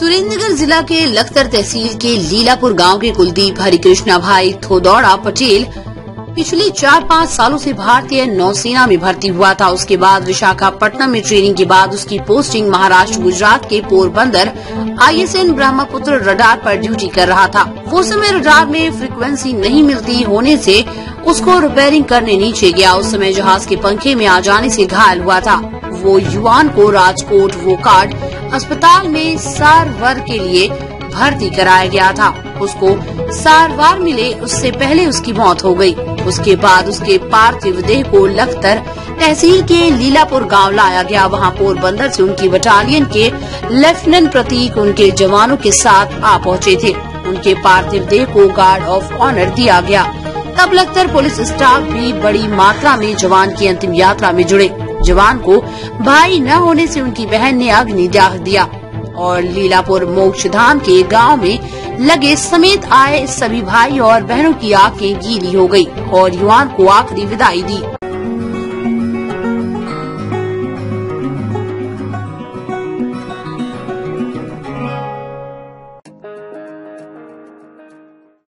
जिला के लखतर तहसील के लीलापुर गाँव के कुलदीप हरिकृष्णा भाई थोदौड़ा पटेल पिछले चार पाँच सालों से भारतीय नौसेना में भर्ती हुआ था। उसके बाद विशाखापट्टनम में ट्रेनिंग के बाद उसकी पोस्टिंग महाराष्ट्र, गुजरात के पोरबंदर आईएसएन ब्रह्मपुत्र रडार पर ड्यूटी कर रहा था। वो समय रडार में फ्रिक्वेंसी नहीं मिलती होने से उसको रिपेयरिंग करने नीचे गया। उस समय जहाज़ के पंखे में आ जाने से घायल हुआ था। वो युवान को राजकोट, वो कार्ड अस्पताल में सारवर के लिए भर्ती कराया गया था। उसको सारवार मिले, उससे पहले उसकी मौत हो गई। उसके बाद उसके पार्थिव देह को लखतर तहसील के लीलापुर गाँव लाया गया। वहाँ पोरबंदर से उनकी बटालियन के लेफ्टिनेंट प्रतीक उनके जवानों के साथ आ पहुँचे थे। उनके पार्थिव देह को गार्ड ऑफ़ ऑनर दिया गया। तब लखतर पुलिस स्टाफ भी बड़ी मात्रा में जवान की अंतिम यात्रा में जुड़े। जवान को भाई न होने से उनकी बहन ने अग्नि अग्निदाह दिया और लीलापुर मोक्ष धाम के गाँव में लगे समेत आए सभी भाई और बहनों की आँखें गीली हो गई और युवान को आखिरी विदाई दी।